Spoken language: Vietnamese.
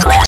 Class